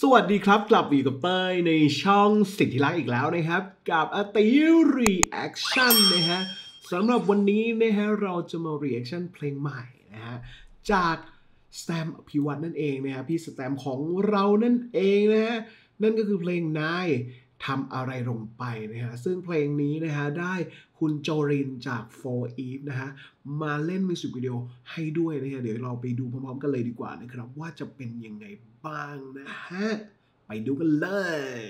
สวัสดีครับ กลับมาอยู่กับเต้ยในช่องสิทธิรักอีกแล้วนะครับ กับอาตี๋ reaction นะฮะสำหรับวันนี้นะฮะเราจะมา reaction เพลงใหม่นะฮะจากสแตมพิวัชร์นั่นเองนะฮะพี่สแตมของเรานั่นเองนะฮะนั่นก็คือเพลงนาย ทำอะไรลงไปนะฮะ ซึ่งเพลงนี้นะฮะได้คุณโจรินจาก 4EVE นะฮะ มาเล่นมิวสิกวิดีโอให้ด้วยนะฮะ เดี๋ยวเราไปดูพร้อมๆกันเลยดีกว่านะครับ ว่าจะเป็นยังไงบ้างนะฮะ ไปดูกันเลย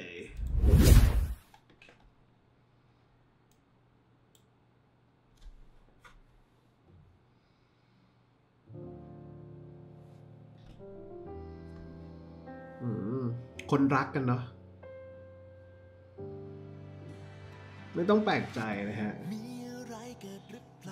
คนรักกันเนาะ ไม่ต้องแปลกใจนะฮะมีอะไรเกิดหรือเป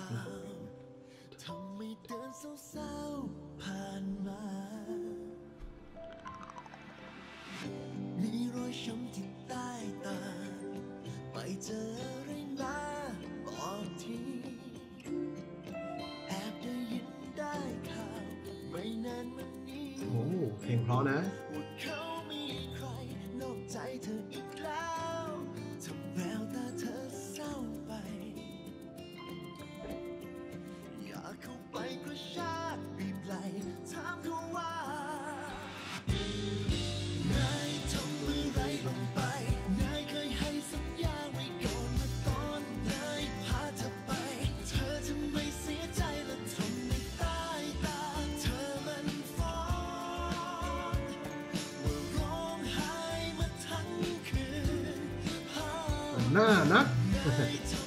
หน้านัก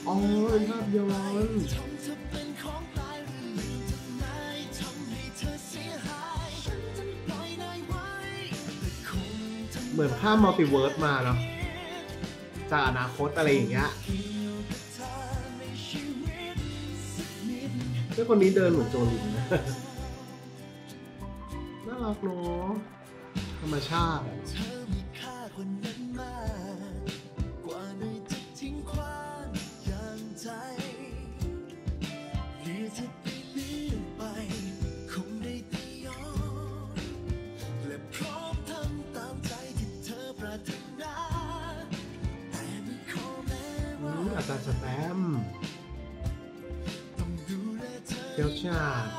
อ๋อเป็นภาพย้อนเธอเป็นของตายหรือลืมจากนายทำให้เธอเสียหายฉันจะปล่อยนายไว้แต่คงจะเหมือนภาพมัลติเวิร์สมาเนาะจากอนาคตอะไรอย่างเงี้ยเกี่ยวกับเธอในชีวิตสักนิดแล้วคนนี้เดินเหมือนโจลินนะน่ารักเนาะธรรมชาติ จารย์สแตมป์ต้องดูแลเธอเจ้าชาติ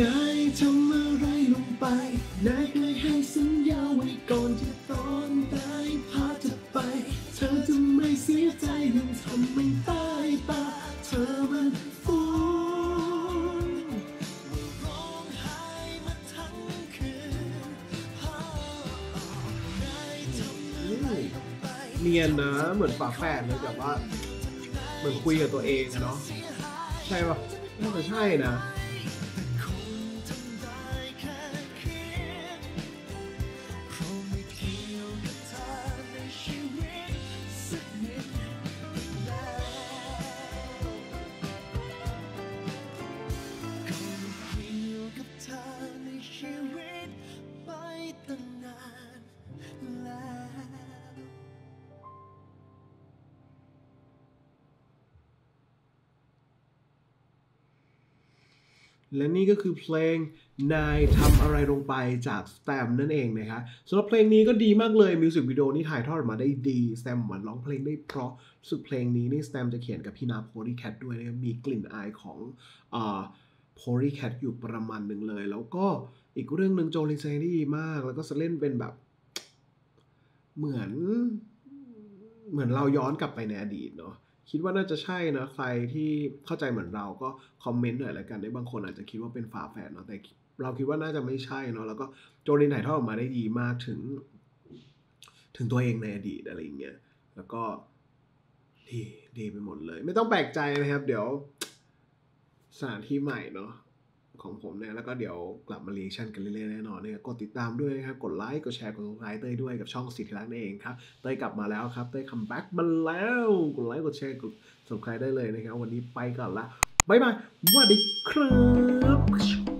นายทำอะไรลงไป นายเคยให้สัญญาไว้ก่อนที่ตอนนายพาเธอไป เธอจะไม่เสียใจยังทำไม่ใต้ตา เธอมันฟูนว่าร้องไห้มาทั้งคืนนายทำอะไรลงไป เนียนนะ เหมือนฝาแฝดเลยแบบว่า เหมือนคุยกับตัวเองอะเนาะ ใช่ปะน่าจะใช่นะ และนี่ก็คือเพลงนายทำอะไรลงไปจากสแตมนั่นเองนะครับสำหรับเพลงนี้ก็ดีมากเลยมิวสิกวิดีโอนี่ถ่ายทอดออกมาได้ดีสแตมเหมือนร้องเพลงได้เพราะสึกเพลงนี้นี่สแตมจะเขียนกับพี่นะ Polycat ด้วยนะมีกลิ่นอายของอ่า Polycat อยู่ประมาณหนึ่งเลย แล้วก็อีกเรื่องหนึ่งโจรินแสดงดีมาก แล้วก็จะเล่นเป็นแบบ เหมือน เหมือนเราย้อนกลับไปในอดีตเนาะ คิดว่าน่าจะใช่นะใครที่เข้าใจเหมือนเราก็คอมเมนต์หน่อยละกันได้บางคนอาจจะคิดว่าเป็นฝาแฝดเนาะแต่เราคิดว่าน่าจะไม่ใช่เนาะแล้วก็โจรินถ่ายทอดออกมาได้ดีมากถึง ถึงตัวเองในอดีตอะไรอย่างเงี้ยแล้วก็ดีดีไปหมดเลย ไม่ต้องแปลกใจนะครับ เดี๋ยวสถานที่ใหม่เนาะ ของผมเนี่ยแล้วก็เดี๋ยวกลับมาเรียชั่นกันเรื่อยๆแน่นอนเนี่ยกดติดตามด้วยนะครับ กดไลค์กดแชร์กด subscribe เต้ยด้วยกับช่องสิทธิรักนั่นเองครับเต้ยกลับมาแล้วครับเต้ย comeback มาแล้วกดไลค์กดแชร์กด subscribe ได้เลยนะครับวันนี้ไปก่อนละบ๊ายบายสวัสดีครับ